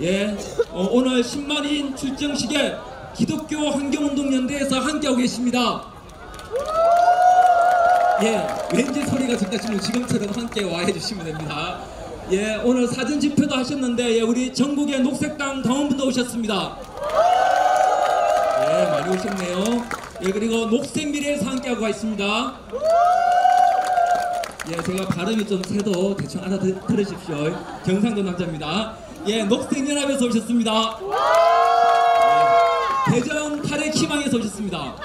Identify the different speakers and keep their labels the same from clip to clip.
Speaker 1: 예, 어, 오늘 10만인 출정식에 기독교 환경운동연대에서 함께하고 계십니다. 예, 왠지 소리가 싶으면 지금처럼 함께 와 해주시면 됩니다. 예, 오늘 사진 집회도 하셨는데, 예, 우리 전국의 녹색당 당원분도 오셨습니다. 예, 많이 오셨네요. 예, 그리고 녹색 미래에서 함께하고 있습니다. 예, 제가 발음이 좀 세도 대충 알아들으십시오. 경상도 남자입니다. 예, 녹색연합에서 오셨습니다. 예, 대전 탈핵 희망에서 오셨습니다.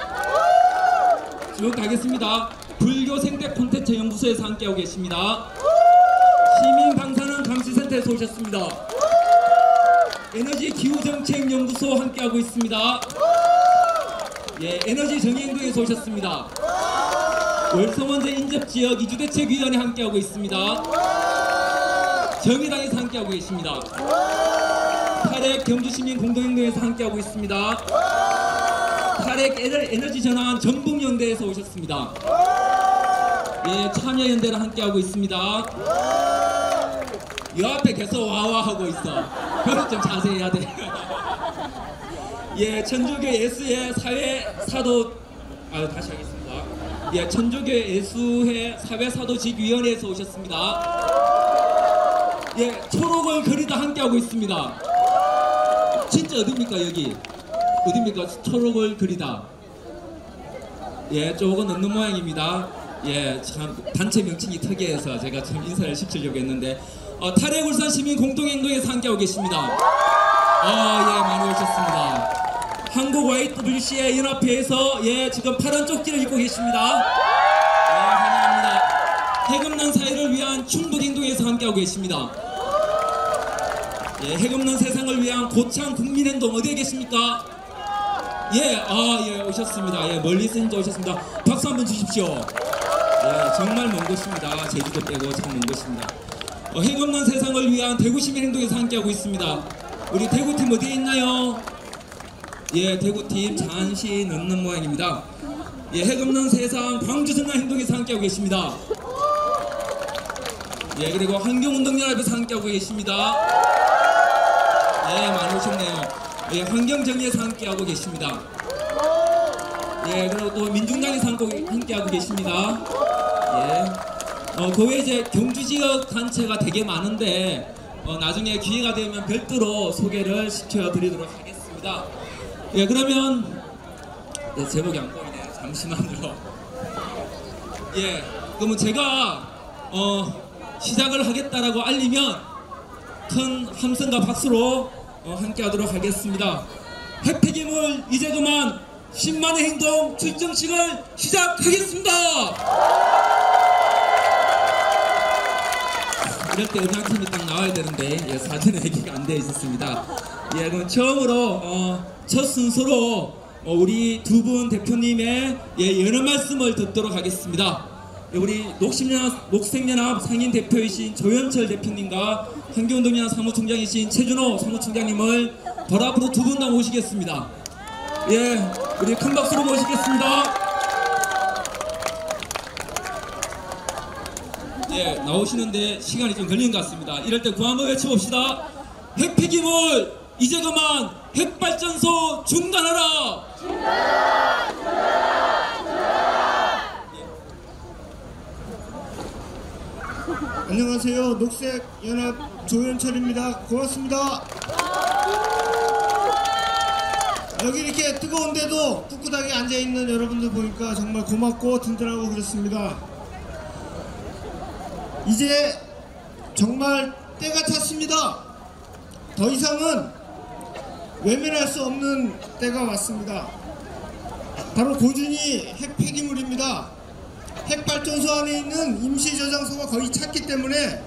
Speaker 1: 쭉 가겠습니다. 불교 생태 콘텐츠 연구소에서 함께하고 계십니다. 시민 방사능 감시센터에서 오셨습니다. 에너지 기후 정책 연구소 함께하고 있습니다. 예, 에너지 정의행동에서 오셨습니다. 월성원제 인접지역 이주대책위원회 함께하고 있습니다. 정의당에서 함께하고 계십니다. 탈핵 경주시민 공동행동에서 함께하고 있습니다. 탈핵 에너- 에너지 전환 전북연대에서 오셨습니다. 예, 참여연대랑 함께하고 있습니다. 이 앞에 계속 와와 하고 있어. 그걸 좀 자세히 해야 돼. 예, 천주교 예수의 사회 사도 아 다시 하겠습니다. 예, 천주교 예수회 사회 사도직 위원회에서 오셨습니다. 예, 초록을 그리다 함께하고 있습니다. 진짜 어딥니까 여기? 어딥니까? 초록을 그리다. 예, 조금 넘는 모양입니다. 예, 참 단체 명칭이 특이해서 제가 참 인사를 시키려고 했는데 어, 탈핵 울산 시민 공동행동에서 함께하고 계십니다. 아, 예, 많이 오셨습니다. 한국 YWCA 연합회에서 예, 지금 파란 쪽지를 입고 계십니다. 해금난 사회를 위한 충북 행동에서 함께하고 계십니다. 예, 해금난 세상을 위한 고창 국민행동 어디에 계십니까? 예, 아, 예, 오셨습니다. 예, 멀리서 이제 오셨습니다. 박수 한번 주십시오. 예, 정말 먼 곳입니다. 제주도 빼고 참 먼 곳입니다. 어, 해금난 세상을 위한 대구 시민 행동에서 함께하고 있습니다. 우리 대구팀 어디에 있나요? 예, 대구팀 잠시 넘는 모양입니다. 예, 해금난 세상 광주 성남 행동에서 함께하고 계십니다. 예, 그리고 환경운동연합에서 함께하고 계십니다. 예, 많이 오셨네요. 예, 환경정의에서 함께하고 계십니다. 예, 그리고 또 민중당에서 함께- 함께하고 계십니다. 예. 어, 그 외에 이제 경주 지역 단체가 되게 많은데, 어, 나중에 기회가 되면 별도로 소개를 시켜드리도록 하겠습니다. 예, 그러면, 예, 제목이 안 보이네. 잠시만요. 예, 그러면 제가, 어, 시작을 하겠다라고 알리면, 큰 함성과 박수로 어, 함께 하도록 하겠습니다. 해피김을 이제 그만 10만의 행동 출정식을 시작하겠습니다. 이럴 때 음향팀이 딱 나와야 되는데 예, 사전에 얘기가 안 되어 있었습니다. 예, 그럼 처음으로 어, 첫 순서로 어, 우리 두 분 대표님의 예, 연어 말씀을 듣도록 하겠습니다. 예, 우리 녹색연합, 녹색연합 상인 대표이신 조현철 대표님과 환경운동연합 사무총장이신 최준호 사무총장님을 바로 앞으로 두 분 다 모시겠습니다. 예, 우리 큰 박수로 모시겠습니다. 예, 나오시는데 시간이 좀 걸리는 것 같습니다. 이럴 때 구한번 외쳐봅시다. 핵폐기물 이제 그만 핵발전소 중단하라.
Speaker 2: 안녕하세요. 녹색 연합 조현철입니다. 고맙습니다. 여기 이렇게 뜨거운데도 꿋꿋하게 앉아있는 여러분들 보니까 정말 고맙고 든든하고 그렇습니다. 이제 정말 때가 찼습니다. 더 이상은 외면할 수 없는 때가 왔습니다. 바로 고준이 핵 폐기물입니다. 핵발전소 안에 있는 임시 저장소가 거의 찼기 때문에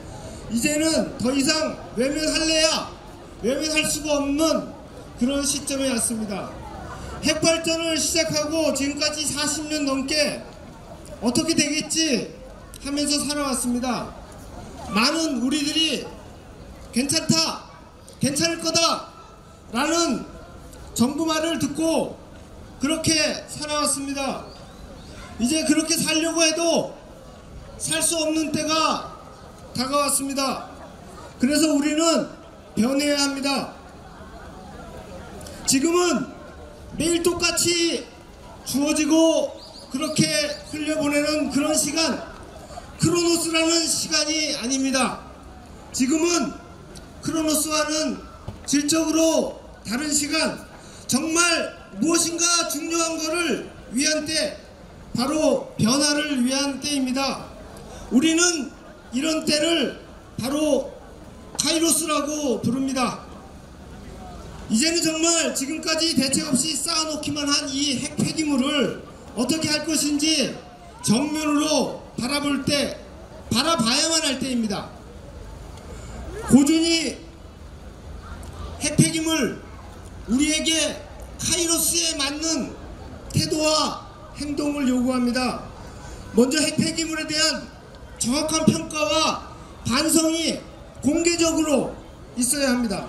Speaker 2: 이제는 더 이상 외면할래야 외면할 수가 없는 그런 시점에 왔습니다. 핵발전을 시작하고 지금까지 40년 넘게 어떻게 되겠지 하면서 살아왔습니다. 많은 우리들이 괜찮다, 괜찮을 거다 라는 정부 말을 듣고 그렇게 살아왔습니다. 이제 그렇게 살려고 해도 살 수 없는 때가 다가왔습니다. 그래서 우리는 변해야 합니다. 지금은 매일 똑같이 주어지고 그렇게 흘려보내는 그런 시간, 크로노스라는 시간이 아닙니다. 지금은 크로노스와는 질적으로 다른 시간, 정말 무엇인가 중요한 것을 위한 때, 바로 변화를 위한 때입니다. 우리는 이런 때를 바로 카이로스라고 부릅니다. 이제는 정말 지금까지 대책 없이 쌓아놓기만 한 이 핵 폐기물을 어떻게 할 것인지 정면으로 바라볼 때, 바라봐야만 할 때입니다. 고준이 핵 폐기물 우리에게 카이로스에 맞는 태도와 행동을 요구합니다. 먼저 핵 폐기물에 대한 정확한 평가와 반성이 공개적으로 있어야 합니다.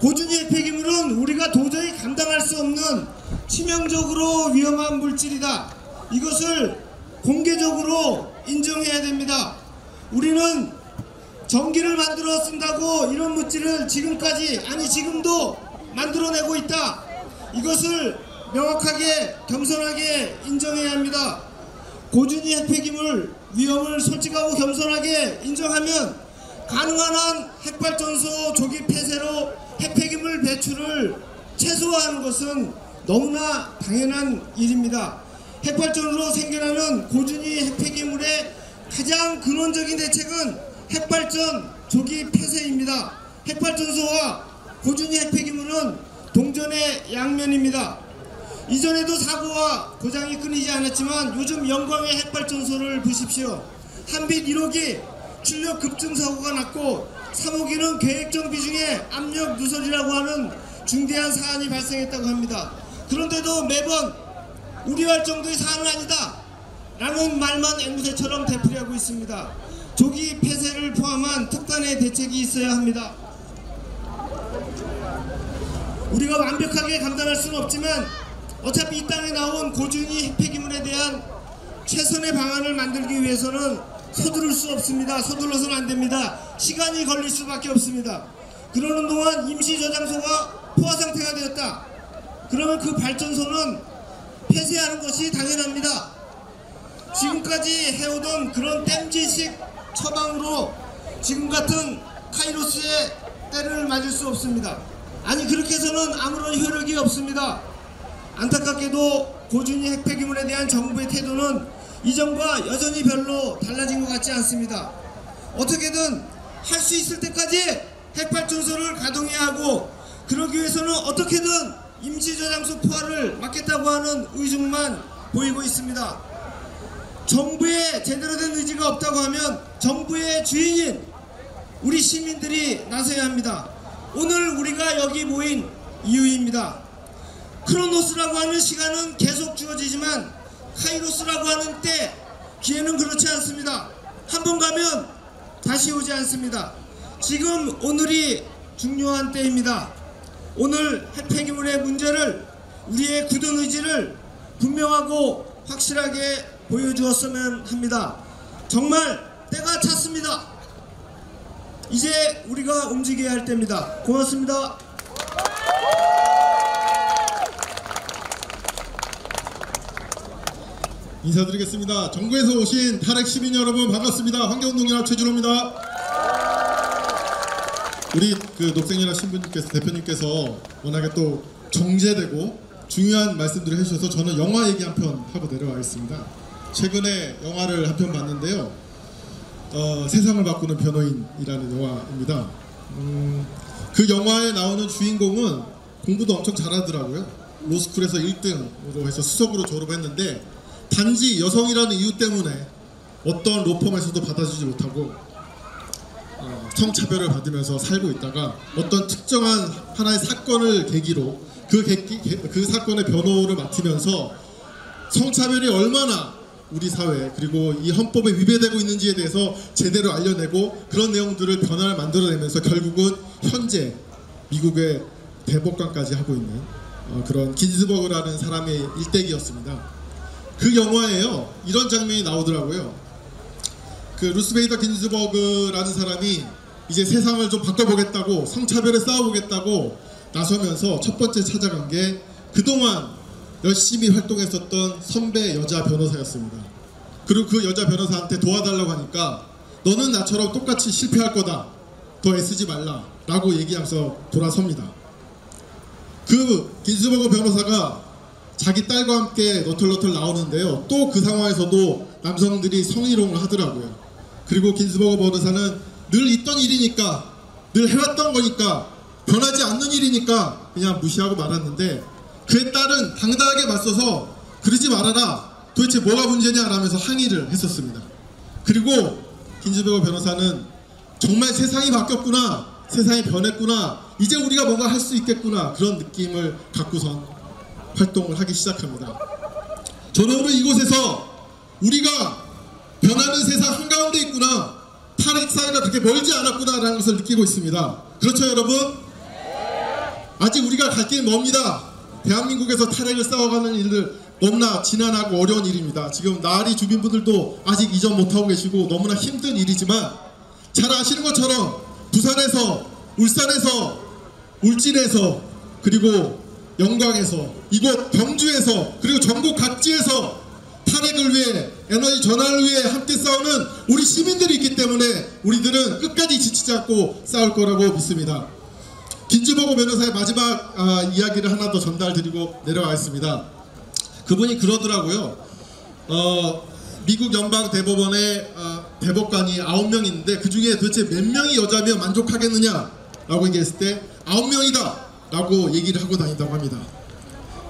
Speaker 2: 고준위 핵 폐기물은 우리가 도저히 감당할 수 없는 치명적으로 위험한 물질이다. 이것을 공개적으로 인정해야 됩니다. 우리는 전기를 만들어 쓴다고 이런 물질을 지금까지 아니 지금도 만들어내고 있다. 이것을 명확하게 겸손하게 인정해야 합니다. 고준위 핵폐기물 위험을 솔직하고 겸손하게 인정하면 가능한 한 핵발전소 조기 폐쇄로 핵폐기물 배출을 최소화하는 것은 너무나 당연한 일입니다. 핵발전으로 생겨나는 고준위 핵폐기물의 가장 근원적인 대책은 핵발전 조기 폐쇄입니다. 핵발전소와 고준위 핵폐기물은 동전의 양면입니다. 이전에도 사고와 고장이 끊이지 않았지만 요즘 영광의 핵발전소를 보십시오. 한빛 1호기 출력 급증 사고가 났고 3호기는 계획 정비 중에 압력 누설이라고 하는 중대한 사안이 발생했다고 합니다. 그런데도 매번 우려할 정도의 사안은 아니다. 라는 말만 앵무새처럼 되풀이하고 있습니다. 조기 폐쇄를 포함한 특단의 대책이 있어야 합니다. 우리가 완벽하게 감당할 수는 없지만 어차피 이 땅에 나온 고준위 핵폐기물에 대한 최선의 방안을 만들기 위해서는 서두를 수 없습니다. 서둘러서는 안 됩니다. 시간이 걸릴 수밖에 없습니다. 그러는 동안 임시 저장소가 포화 상태가 되었다. 그러면 그 발전소는 폐쇄하는 것이 당연합니다. 지금까지 해오던 그런 땜질식 처방으로 지금 같은 카이로스의 때를 맞을 수 없습니다. 아니 그렇게 해서는 아무런 효력이 없습니다. 안타깝게도 고준위 핵폐기물에 대한 정부의 태도는 이전과 여전히 별로 달라진 것 같지 않습니다. 어떻게든 할 수 있을 때까지 핵발전소를 가동해야 하고 그러기 위해서는 어떻게든 임시저장소 포화를 막겠다고 하는 의중만 보이고 있습니다. 정부의 제대로 된 의지가 없다고 하면 정부의 주인인 우리 시민들이 나서야 합니다. 오늘 우리가 여기 모인 이유입니다. 크로노스라고 하는 시간은 계속 주어지지만 카이로스라고 하는 때 기회는 그렇지 않습니다. 한 번 가면 다시 오지 않습니다. 지금 오늘이 중요한 때입니다. 오늘 핵폐기물의 문제를 우리의 굳은 의지를 분명하고 확실하게 보여주었으면 합니다. 정말 때가 찼습니다. 이제 우리가 움직여야 할 때입니다. 고맙습니다.
Speaker 3: 인사드리겠습니다. 정부에서 오신 탈핵 시민 여러분 반갑습니다. 환경운동연합 최준호입니다. 우리 그 녹색연합 신부님께서 대표님께서 워낙에 또 정제되고 중요한 말씀들을 해주셔서 저는 영화 얘기 한 편 하고 내려가겠습니다. 최근에 영화를 한 편 봤는데요. 어, 세상을 바꾸는 변호인이라는 영화입니다. 음, 그 영화에 나오는 주인공은 공부도 엄청 잘하더라고요. 로스쿨에서 1등으로 해서 수석으로 졸업했는데 단지 여성이라는 이유 때문에 어떤 로펌에서도 받아주지 못하고 어, 성차별을 받으면서 살고 있다가 어떤 특정한 하나의 사건을 계기로 그, 계기, 그 사건의 변호를 맡으면서 성차별이 얼마나 우리 사회 그리고 이 헌법에 위배되고 있는지에 대해서 제대로 알려내고 그런 내용들을 변화를 만들어내면서 결국은 현재 미국의 대법관까지 하고 있는 어, 그런 긴즈버그라는 사람의 일대기였습니다. 그 영화에요 이런 장면이 나오더라고요. 그 루스베이더 긴즈버그라는 사람이 이제 세상을 좀 바꿔보겠다고 성차별에 싸워보겠다고 나서면서 첫 번째 찾아간 게 그동안 열심히 활동했었던 선배 여자 변호사였습니다. 그리고 그 여자 변호사한테 도와달라고 하니까 너는 나처럼 똑같이 실패할 거다. 더 애쓰지 말라. 라고 얘기하면서 돌아섭니다. 그 긴스버거 변호사가 자기 딸과 함께 너털너털 나오는데요. 또 그 상황에서도 남성들이 성희롱을 하더라고요. 그리고 긴스버거 변호사는 늘 있던 일이니까, 늘 해왔던 거니까, 변하지 않는 일이니까 그냥 무시하고 말았는데 그의 딸은 당당하게 맞서서 그러지 말아라. 도대체 뭐가 문제냐라면서 항의를 했었습니다. 그리고 긴즈버거 변호사는 정말 세상이 바뀌었구나, 세상이 변했구나, 이제 우리가 뭔가 할 수 있겠구나 그런 느낌을 갖고선 활동을 하기 시작합니다. 저는 오늘 이곳에서 우리가 변하는 세상 한가운데 있구나, 탈핵 사회가 그렇게 멀지 않았구나라는 것을 느끼고 있습니다. 그렇죠, 여러분? 아직 우리가 갈 길 멉니다. 대한민국에서 탈핵을 싸워가는 일들 너무나 지난하고 어려운 일입니다. 지금 나리 주민분들도 아직 이전 못하고 계시고 너무나 힘든 일이지만 잘 아시는 것처럼 부산에서 울산에서 울진에서 그리고 영광에서 이곳 경주에서 그리고 전국 각지에서 탈핵을 위해 에너지 전환을 위해 함께 싸우는 우리 시민들이 있기 때문에 우리들은 끝까지 지치지 않고 싸울 거라고 믿습니다. 긴즈버거 변호사의 마지막 아, 이야기를 하나 더 전달드리고 내려가겠습니다. 그분이 그러더라고요. 어, 미국 연방 대법원에 어, 대법관이 9명 있는데 그 중에 도대체 몇 명이 여자면 만족하겠느냐라고 얘기했을 때 9명이다 라고 얘기를 하고 다닌다고 합니다.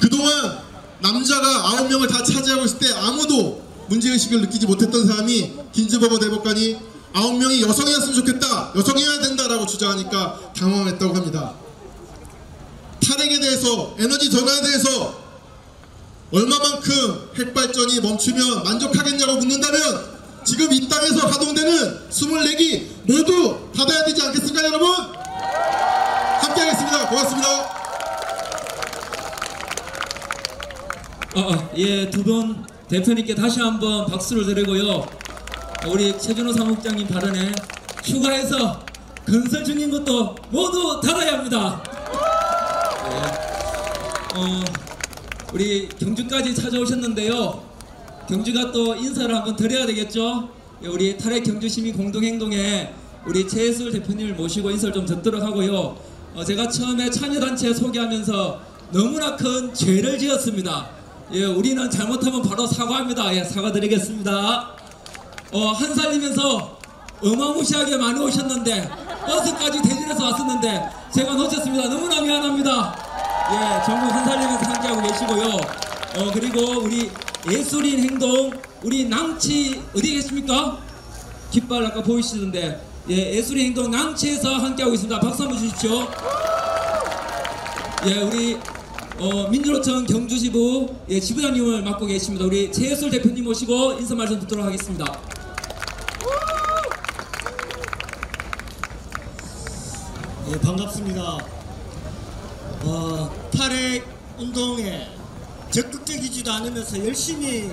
Speaker 3: 그동안 남자가 9명을 다 차지하고 있을 때 아무도 문제의식을 느끼지 못했던 사람이 긴즈버거 대법관이 9명이 여성이었으면 좋겠다 여성이어야 된다라고 주장하니까 당황했다고 합니다. 탈핵에 대해서 에너지 전환에 대해서 얼마만큼 핵발전이 멈추면 만족하겠냐고 묻는다면 지금 이 땅에서 가동되는 24기 모두 닫아야 되지 않겠습니까 여러분? 함께 하겠습니다. 고맙습니다.
Speaker 1: 아, 아, 예, 두 분 대표님께 다시 한번 박수를 드리고요. 우리 최준호 사무국장님 발언에 추가해서 건설 중인 것도 모두 닫아야 합니다. 예. 어, 우리 경주까지 찾아오셨는데요. 경주가 또 인사를 한번 드려야 되겠죠? 예, 우리 탈핵 경주 시민 공동행동에 우리 최예술 대표님을 모시고 인사를 좀 듣도록 하고요. 어, 제가 처음에 참여단체 소개하면서 너무나 큰 죄를 지었습니다. 예, 우리는 잘못하면 바로 사과합니다. 예, 사과드리겠습니다. 어, 한 살이면서 어마무시하게 많이 오셨는데 버스까지 대진해서 왔었는데 제가 놓쳤습니다. 너무나 미안합니다. 예, 전국 한 살리면서 함께하고 계시고요. 어, 그리고 우리 예술인 행동 우리 낭치 어디 계십니까? 깃발 아까 보이시던데 예, 예술인 행동 낭치에서 함께하고 있습니다. 박수 한번 주십시오. 예, 우리 어, 민주노총 경주지부 예, 지부장님을 맡고 계십니다. 우리 최예술 대표님 모시고 인사 말씀 듣도록 하겠습니다.
Speaker 4: 예, 반갑습니다. 어, 탈핵 운동에 적극적이지도 않으면서 열심히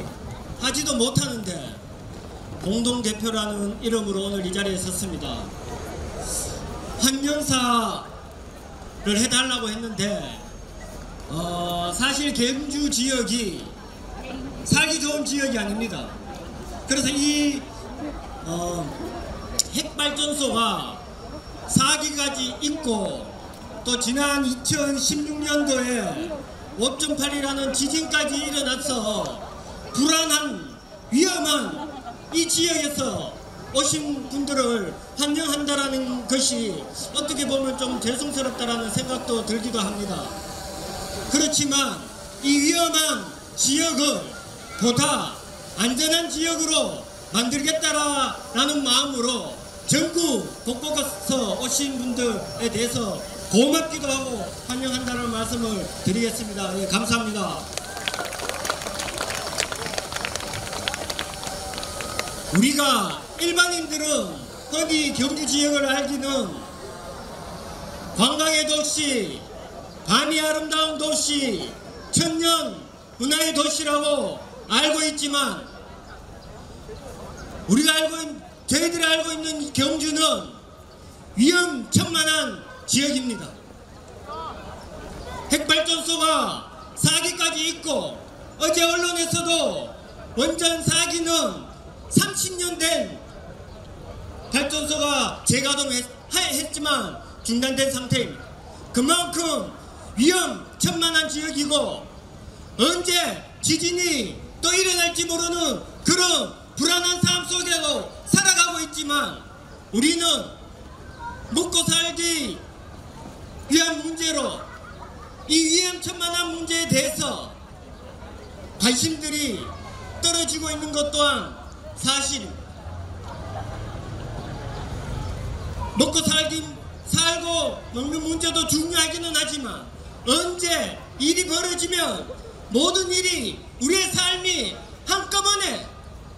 Speaker 4: 하지도 못하는데 공동 대표라는 이름으로 오늘 이 자리에 섰습니다. 환경사를 해달라고 했는데 어, 사실 경주 지역이 살기 좋은 지역이 아닙니다. 그래서 이 어, 핵발전소가 4기까지 있고 또 지난 2016년도에 5.8이라는 지진까지 일어나서 불안한 위험한 이 지역에서 오신 분들을 환영한다라는 것이 어떻게 보면 좀 죄송스럽다라는 생각도 들기도 합니다. 그렇지만 이 위험한 지역을 보다 안전한 지역으로 만들겠다라는 마음으로 전국 곳곳에서 오신 분들에 대해서 고맙기도 하고 환영한다는 말씀을 드리겠습니다. 예, 감사합니다. 우리가 일반인들은 흔히 경주 지역을 알기는 관광의 도시, 밤이 아름다운 도시, 천년 문화의 도시라고 알고 있지만 우리가 알고 있, 저희들이 알고 있는 경주는 위험천만한 지역입니다. 핵발전소가 4기까지 있고 어제 언론에서도 원전 4기는 30년 된 발전소가 재가동했지만 중단된 상태입니다. 그만큼 위험천만한 지역이고 언제 지진이 또 일어날지 모르는 그런 불안한 삶 속에도 살아가고 있지만 우리는 먹고 살기 위한 문제로 이 위험천만한 문제에 대해서 관심들이 떨어지고 있는 것 또한 사실입니다. 먹고 살기 살고 먹는 문제도 중요하기는 하지만 언제 일이 벌어지면 모든 일이 우리의 삶이 한꺼번에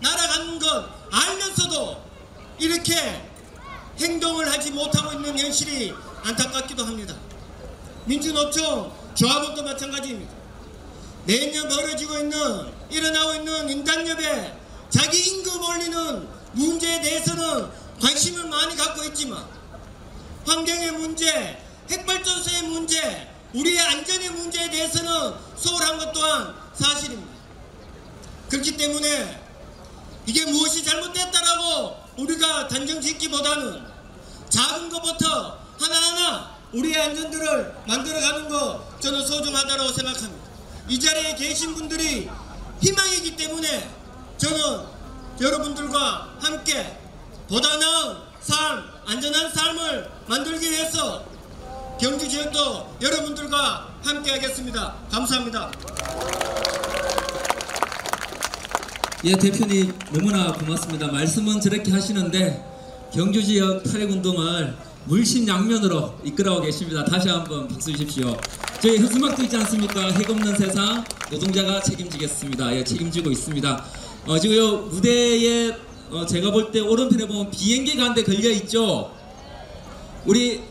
Speaker 4: 날아가는 것 알면서도 이렇게 행동을 하지 못하고 있는 현실이 안타깝기도 합니다. 민주노총 조합원도 마찬가지입니다. 매년 벌어지고 있는 일어나고 있는 인단협에 자기 임금 올리는 문제에 대해서는 관심을 많이 갖고 있지만 환경의 문제, 핵발전소의 문제, 우리의 안전의 문제에 대해서는 소홀한 것 또한 사실입니다. 그렇기 때문에 이게 무엇이 잘못됐다라고 우리가 단정 짓기보다는 작은 것부터 하나하나 우리의 안전들을 만들어가는 거 저는 소중하다고 생각합니다. 이 자리에 계신 분들이 희망이기 때문에 저는 여러분들과 함께 보다 나은 삶, 안전한 삶을 만들기 위해서 경주 지역도 여러분들과 함께 하겠습니다. 감사합니다.
Speaker 1: 예, 대표님 너무나 고맙습니다. 말씀은 저렇게 하시는데 경주 지역 탈핵 운동을 물심양면으로 이끌어가고 계십니다. 다시 한번 박수 주십시오. 저희 현수막도 있지 않습니까? 핵 없는 세상 노동자가 책임지겠습니다. 예, 책임지고 있습니다. 어, 지금 요 무대에 어, 제가 볼 때 오른편에 보면 비행기가 한대 걸려 있죠. 우리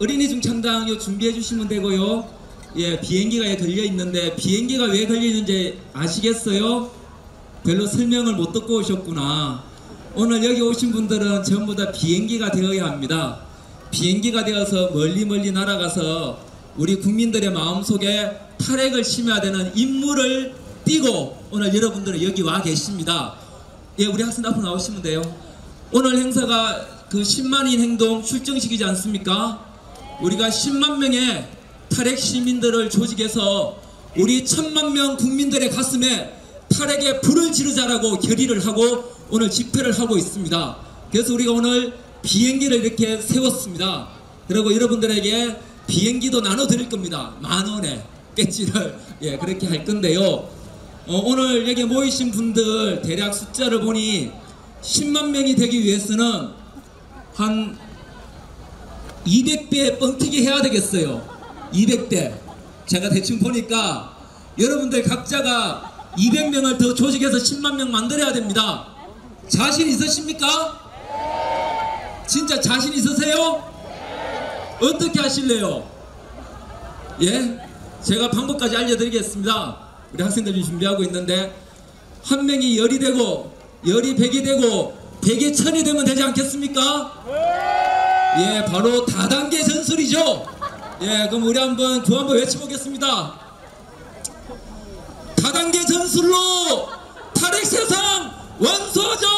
Speaker 1: 어린이 중창당 요 준비해 주시면 되고요. 예, 비행기가 예, 걸려 있는데 비행기가 왜 걸려 있는지 아시겠어요? 별로 설명을 못 듣고 오셨구나. 오늘 여기 오신 분들은 전부 다 비행기가 되어야 합니다. 비행기가 되어서 멀리 멀리 날아가서 우리 국민들의 마음속에 탈핵을 심어야 되는 임무를 띠고 오늘 여러분들은 여기 와 계십니다. 예, 우리 학생 앞으로 나오시면 돼요. 오늘 행사가 그 10만인 행동 출정식이지 않습니까? 우리가 10만 명의 탈핵 시민들을 조직해서 우리 천만 명 국민들의 가슴에 탈핵의 불을 지르자라고 결의를 하고 오늘 집회를 하고 있습니다. 그래서 우리가 오늘 비행기를 이렇게 세웠습니다. 그리고 여러분들에게 비행기도 나눠 드릴 겁니다. 만 원에 배지를 예 그렇게 할 건데요. 어, 오늘 여기 모이신 분들 대략 숫자를 보니 10만 명이 되기 위해서는 한 200배 뻥튀기 해야 되겠어요. 200배. 제가 대충 보니까 여러분들 각자가 200명을 더 조직해서 10만 명 만들어야 됩니다. 자신 있으십니까? 진짜 자신 있으세요? 어떻게 하실래요? 예? 제가 방법까지 알려드리겠습니다. 우리 학생들이 준비하고 있는데 한 명이 열이 되고 열이 백이 되고 백이 천이 되면 되지 않겠습니까? 예, 바로 다단계 전술이죠. 예, 그럼 우리 한번 두 한번 외쳐보겠습니다. 다단계 전술로 탈핵 세상 완수하자!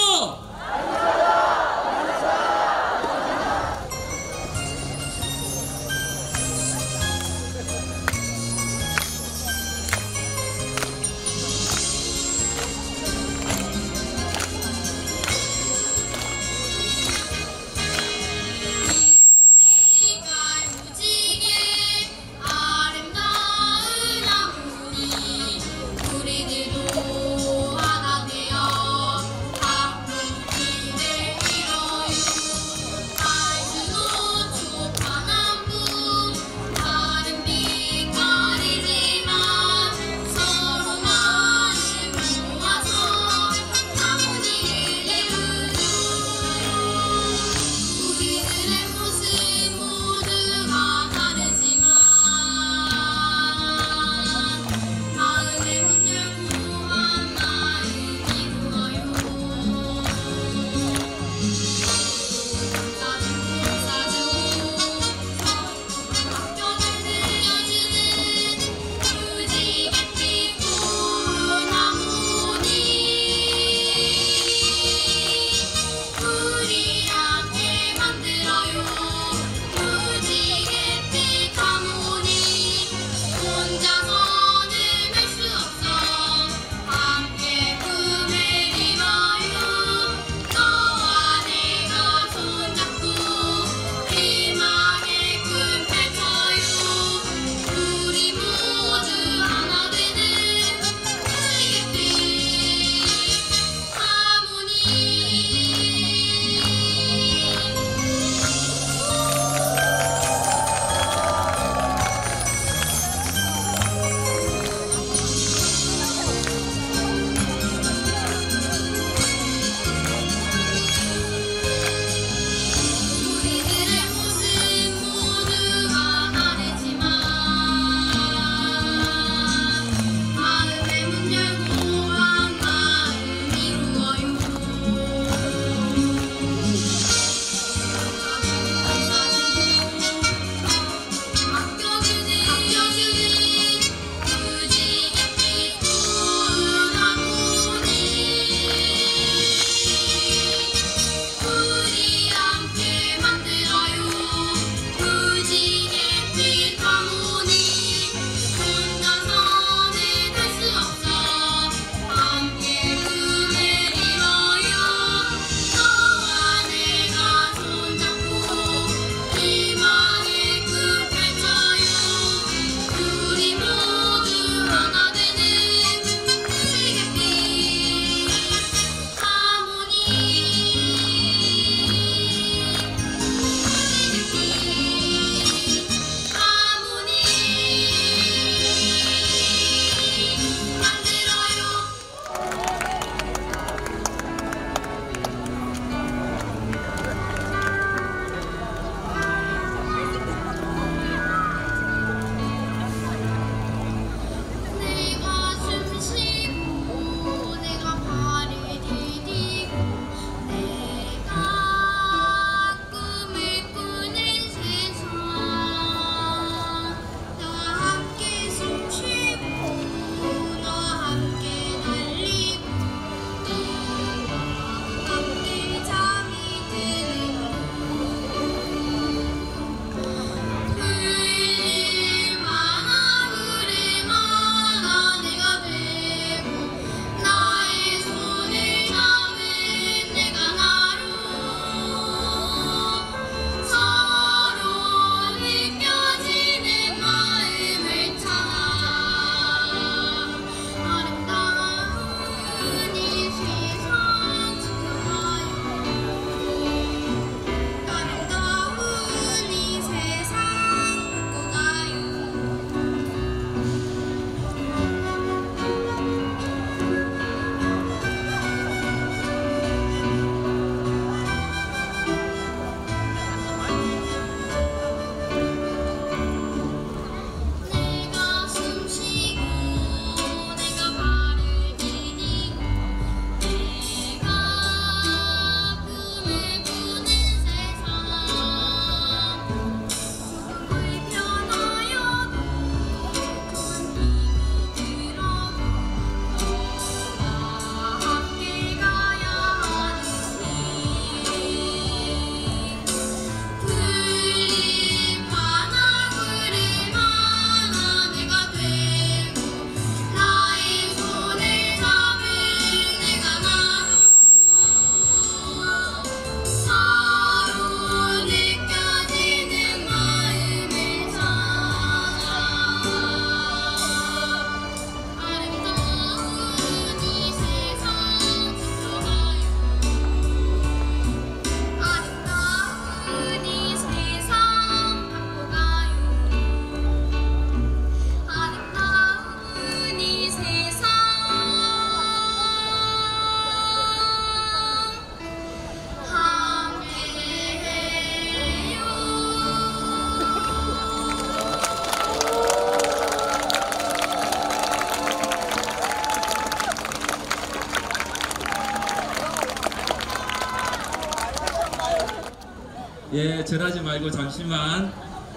Speaker 1: 예, 절하지 말고 잠시만.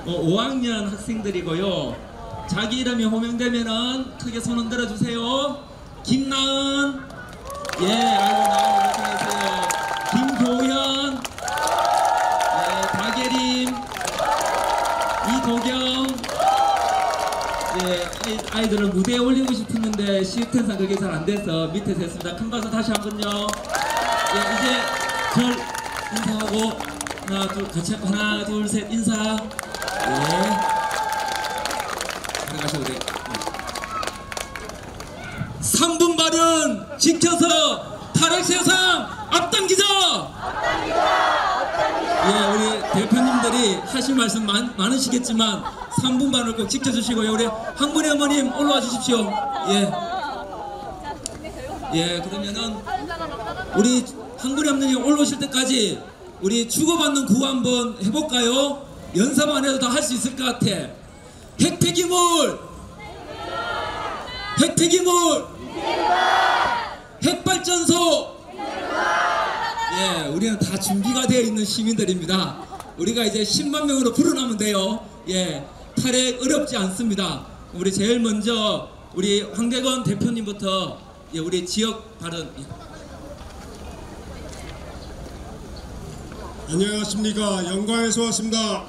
Speaker 1: 어, 5학년 학생들이고요. 자기 이름이 호명되면은 크게 손 흔들어 주세요. 김나은. 예, 아이고 나은 고생하세요. 김도현. 예, 박예림. 이도경. 예, 아이- 아이들을 무대에 올리고 싶었는데 시스템상 그게 잘 안 돼서 밑에서 했습니다. 큰 박수 다시 한 번요. 예, 이제 절 인사하고 하나 둘 같이 하나 둘 셋 인사. 예. 들어가셔도 돼. 3분 발언 지켜서 탈핵 세상 앞당기자. 예, 우리 대표님들이 하실 말씀 많, 많으시겠지만 3분 반을 꼭 지켜주시고요. 우리 한분의 어머님 올라와 주십시오. 예. 예, 그러면은 우리 한분의 어머님 올라오실 때까지 우리 주고받는 구호 한번 해볼까요? 연습 안 해도 다 할 수 있을 것 같아. 핵폐기물! 핵폐기물! 핵발전소! 예, 우리는 다 준비가 되어 있는 시민들입니다. 우리가 이제 10만 명으로 불어나면 돼요. 예, 탈핵 어렵지 않습니다. 우리 제일 먼저 우리 황대건 대표님부터 예, 우리 지역 발언
Speaker 5: 안녕하십니까 영광에서 왔습니다.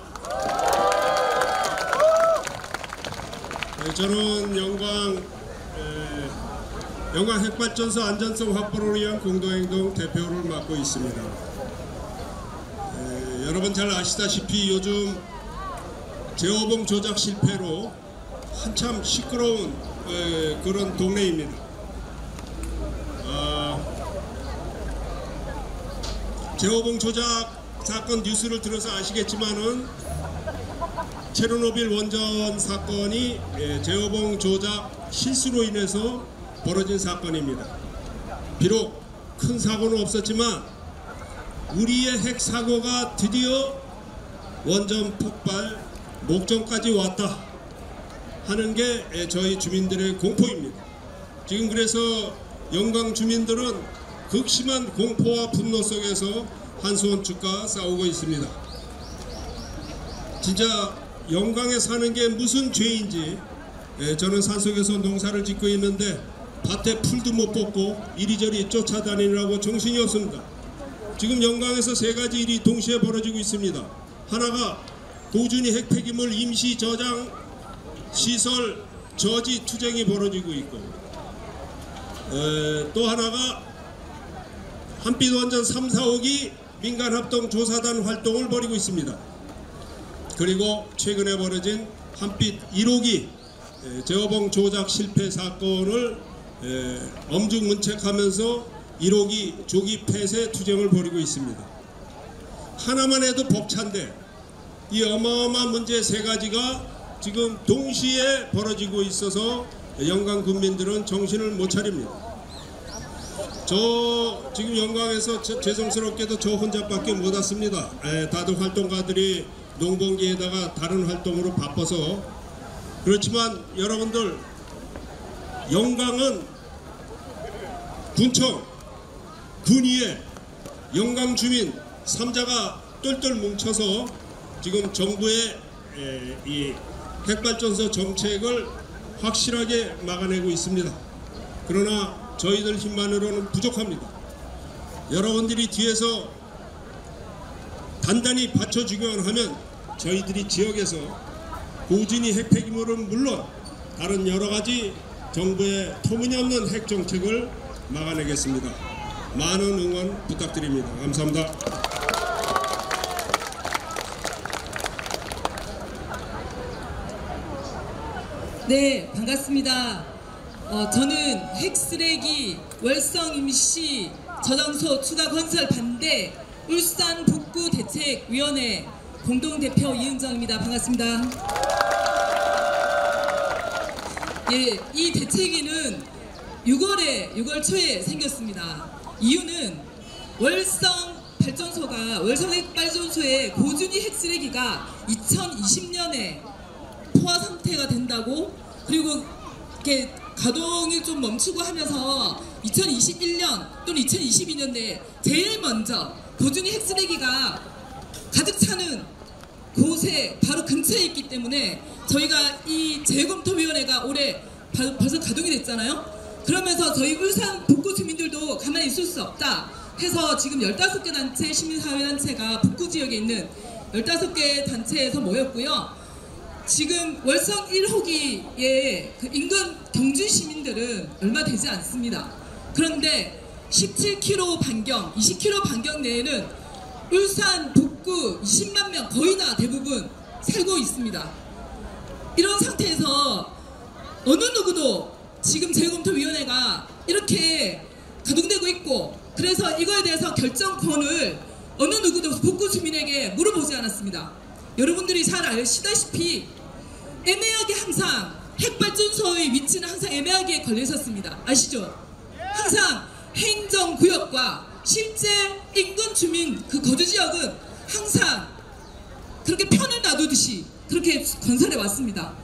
Speaker 5: 네, 저는 영광 에, 영광 핵발전소 안전성 확보를 위한 공동행동 대표를 맡고 있습니다. 에, 여러분 잘 아시다시피 요즘 제호봉 조작 실패로 한참 시끄러운 에, 그런 동네입니다. 아, 제호봉 조작 사건 뉴스를 들어서 아시겠지만은 체르노빌 원전 사건이 예, 제호봉 조작 실수로 인해서 벌어진 사건입니다. 비록 큰 사고는 없었지만 우리의 핵 사고가 드디어 원전 폭발 목전까지 왔다 하는 게 예, 저희 주민들의 공포입니다. 지금 그래서 영광 주민들은 극심한 공포와 분노 속에서 한수원축과 싸우고 있습니다. 진짜 영광에 사는 게 무슨 죄인지 예, 저는 산속에서 농사를 짓고 있는데 밭에 풀도 못 뽑고 이리저리 쫓아다니느라고 정신이 없습니다. 지금 영광에서 세 가지 일이 동시에 벌어지고 있습니다. 하나가 고준위 핵폐기물 임시 저장 시설 저지 투쟁이 벌어지고 있고 에, 또 하나가 한빛 원전 3, 4호기 민간합동 조사단 활동을 벌이고 있습니다. 그리고 최근에 벌어진 한빛 1호기 제어봉 조작 실패 사건을 에, 엄중문책하면서 1호기 조기 폐쇄 투쟁을 벌이고 있습니다. 하나만 해도 벅찬데 이 어마어마한 문제 세 가지가 지금 동시에 벌어지고 있어서 영광 군민들은 정신을 못 차립니다. 저 지금 영광에서 제- 죄송스럽게도 저 혼자밖에 못 왔습니다. 에, 다들 활동가들이 농번기에다가 다른 활동으로 바빠서 그렇지만 여러분들 영광은 군청 군위에 영광 주민 삼자가 똘똘 뭉쳐서 지금 정부의 에, 이 핵발전소 정책을 확실하게 막아내고 있습니다. 그러나 저희들 힘만으로는 부족합니다. 여러분들이 뒤에서 단단히 받쳐주기만 하면 저희들이 지역에서 고진이 핵폐 기물은 물론 다른 여러 가지 정부의 터무니없는 핵 정책을 막아내겠습니다. 많은 응원 부탁드립니다. 감사합니다.
Speaker 6: 네, 반갑습니다. 어, 저는 핵쓰레기 월성 임시 저장소 추가 건설 반대 울산 북구 대책위원회 공동대표 이은정입니다. 반갑습니다. 예, 이 대책위는 6월에 6월 초에 생겼습니다. 이유는 월성 발전소가 월성 핵발전소의 고준위 핵쓰레기가 2020년에 포화 상태가 된다고 그리고 이렇게 가동을 좀 멈추고 하면서 2021년 또는 2022년에 제일 먼저 고준위 핵쓰레기가 가득 차는 곳에 바로 근처에 있기 때문에 저희가 이 재검토위원회가 올해 바- 벌써 가동이 됐잖아요. 그러면서 저희 울산 북구 주민들도 가만히 있을 수 없다 해서 지금 15개 단체 시민사회단체가 북구 지역에 있는 15개 단체에서 모였고요. 지금 월성 1호기의 그 인근 경주 시민들은 얼마 되지 않습니다. 그런데 17km 반경, 20km 반경 내에는 울산 북구 20만 명 거의 다 대부분 살고 있습니다. 이런 상태에서 어느 누구도 지금 재검토위원회가 이렇게 가동되고 있고 그래서 이거에 대해서 결정권을 어느 누구도 북구 주민에게 물어보지 않았습니다. 여러분들이 잘 아시다시피 애매하게 항상 핵발전소의 위치는 항상 애매하게 걸려 있었습니다. 아시죠? 항상 행정구역과 실제 인근 주민 그 거주 지역은 항상 그렇게 편을 놔두듯이 그렇게 건설해 왔습니다.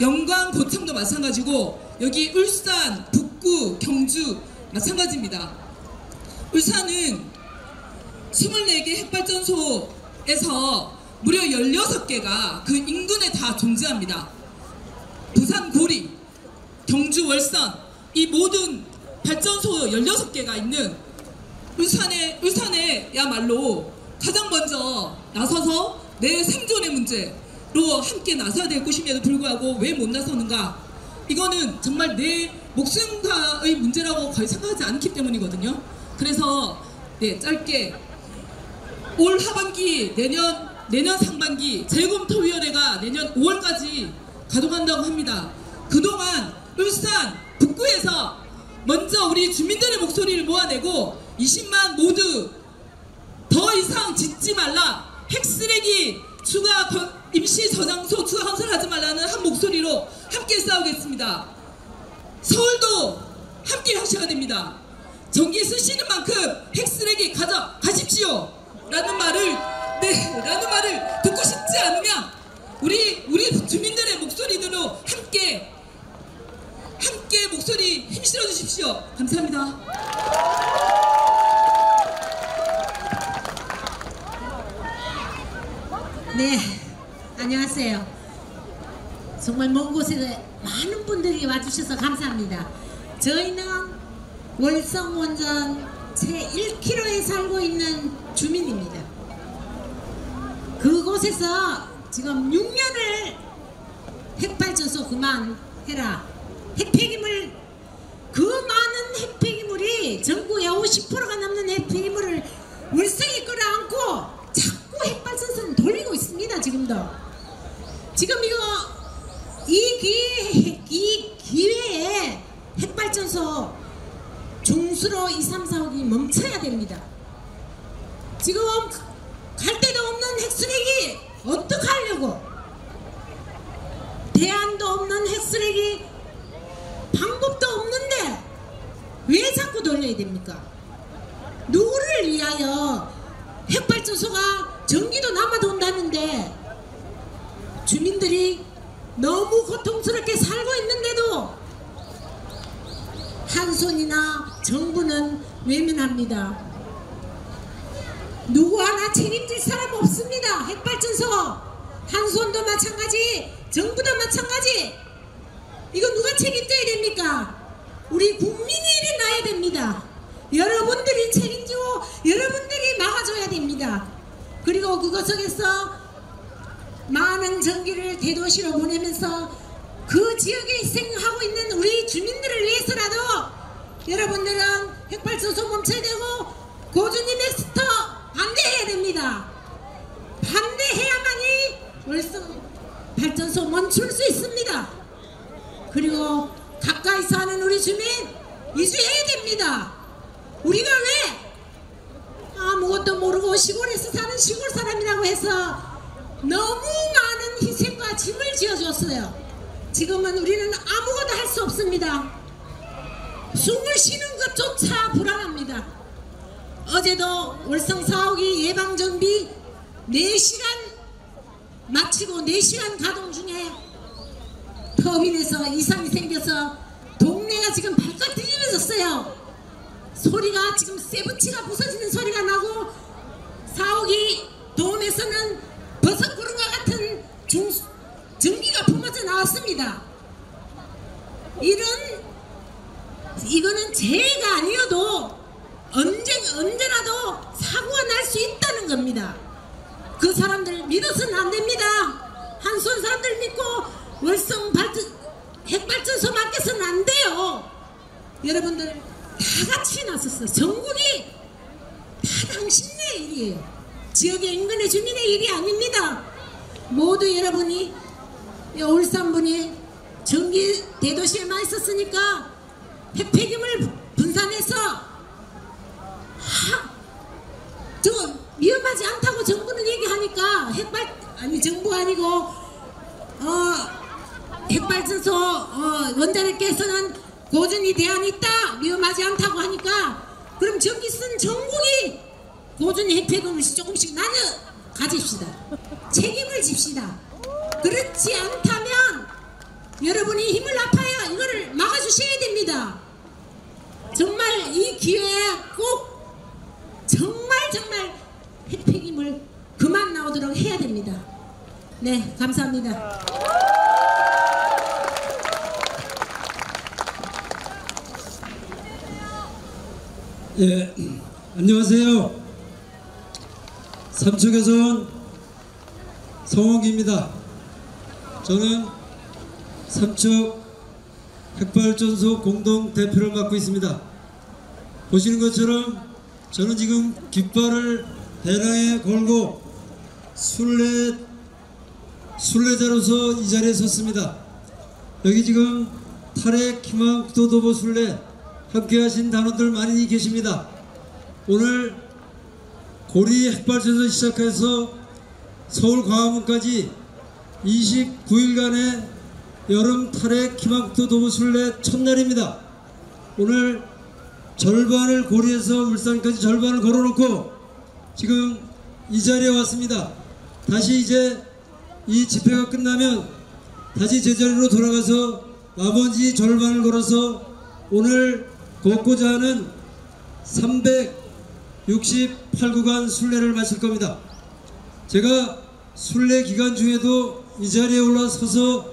Speaker 6: 영광 고창도 마찬가지고 여기 울산, 북구, 경주 마찬가지입니다. 울산은 24개 핵발전소에서 무려 16개가 그 인근에 다 존재합니다. 부산 고리, 경주 월선 이 모든 발전소 16개가 있는 울산에 울산에야말로 가장 먼저 나서서 내 생존의 문제로 함께 나서야 될 곳임에도 불구하고 왜 못 나서는가? 이거는 정말 내 목숨과의 문제라고 거의 생각하지 않기 때문이거든요. 그래서 네 짧게 올 하반기 내년 내년 상반기 재검토위원회가 내년 5월까지 가동한다고 합니다. 그동안 울산 북구에서 먼저 우리 주민들의 목소리를 모아내고 20만 모두 더 이상 짓지 말라 핵쓰레기 추가 건- 임시 저장소 건설하지 말라는 한 목소리로 함께 싸우겠습니다. 서울도 함께 하셔야 됩니다. 전기 쓰시는 만큼 핵쓰레기 가져 가십시오. 라는 말을 네 라는 말을 듣고 싶지 않으면 우리 우리 주민들의 목소리들로 함께 함께 목소리 힘 실어 주십시오. 감사합니다.
Speaker 7: 네, 안녕하세요. 정말 먼 곳에 많은 분들이 와주셔서 감사합니다. 저희는 월성 원전 제 1km에 살고 있는 주민입니다. 그곳에서 지금 6년을 핵발전소 그만해라. 핵폐기물 그 많은 핵폐기물이 전국에 50%가 넘는 핵폐기물을 월성에 끌어안고 자꾸 핵발전소는 돌리고 있습니다 지금도 지금 이거 이 기회 이 기회에 핵발전소 중수로 2, 3, 4호기 멈춰야 됩니다 지금 갈 데도 없는 핵쓰레기 어떡하려고 대안도 없는 핵쓰레기 방법도 없는데 왜 돌려야 됩니까? 누구를 위하여 핵발전소가 전기도 남아도 온다는데 주민들이 너무 고통스럽게 살고 있는데도 한 손이나 정부는 외면합니다. 누구 하나 책임질 사람 없습니다. 핵발전소 한 손도 마찬가지, 정부도 마찬가지. 이거 누가 책임져야 됩니까? 우리 국민이 일어나야 됩니다. 여러분들이 책임지고 여러분들이 막아줘야 됩니다. 그리고 그것 속에서 많은 전기를 대도시로 보내면서 그 지역에 희생하고 있는 우리 주민들을 위해서라도 여러분들은 핵발전소 멈춰야 되고 고준님 엑스터 반대해야 됩니다. 반대해야만이 월성 발전소 멈출 수 있습니다. 그리고 가까이 사는 우리 주민 이주해야 됩니다. 우리가 왜 아무것도 모르고 시골에서 사는 시골 사람이라고 해서 너무 많은 희생과 짐을 지어줬어요. 지금은 우리는 아무것도 할 수 없습니다. 숨을 쉬는 것조차 불안합니다. 어제도 월성 4호기 예방정비 4시간 마치고 4시간 가동 중에 터빈에서 이상이 생겨서 동네가 지금 발칵 뒤집어졌어요. 소리가 지금 세븐치가 부서지는 소리가 나고 사옥이 몸에서는 버섯 구름과 같은 중, 전기가 품어져 나왔습니다. 이런 이거는 재해가 아니어도 언제 언제라도 사고가 날 수 있다는 겁니다. 그 사람들 믿어서는 안 됩니다. 한손 사람들 믿고 월성 발전 핵발전소 맡겨서는 안 돼요. 여러분들 다 같이 나섰어. 전국이 다 당신네 일이에요. 지역의 인근의 주민의 일이 아닙니다. 모두 여러분이 이 울산분이 전기 대도시에 많이 있었으니까 핵폐기물 분산해서 하, 저 위험하지 않다고 정부는 얘기하니까 핵발 아니 정부 아니고 어 핵발전소 어, 원자력께서는 고전이 대안이 있다. 위험하지 않다고 하니까. 그럼 저기 쓴 전국이 고전이 핵폐기물을 조금씩 나눠 가집시다. 책임을 집시다. 그렇지 않다면 여러분이 힘을 아파야 이거를 막아주셔야 됩니다. 정말 이 기회에 꼭 정말 정말 핵폐기물 그만 나오도록 해야 됩니다. 네, 감사합니다.
Speaker 8: 예, 안녕하세요. 삼척에서 온 성욱입니다. 저는 삼척 핵발전소 공동 대표를 맡고 있습니다. 보시는 것처럼 저는 지금 깃발을 배낭에 걸고 순례 순례자로서 이 자리에 섰습니다. 여기 지금 탈핵 희망 도도보 순례 함께 하신 단원들 많이 계십니다. 오늘 고리 핵발전소 시작해서 서울 광화문까지 29일간의 여름 탈핵 희망도 도보 순례 첫날입니다. 오늘 절반을 고리에서 울산까지 절반을 걸어놓고 지금 이 자리에 왔습니다. 다시 이제 이 집회가 끝나면 다시 제자리로 돌아가서 나머지 절반을 걸어서 오늘 걷고자 하는 368구간 순례를 마칠 겁니다. 제가 순례 기간 중에도 이 자리에 올라서서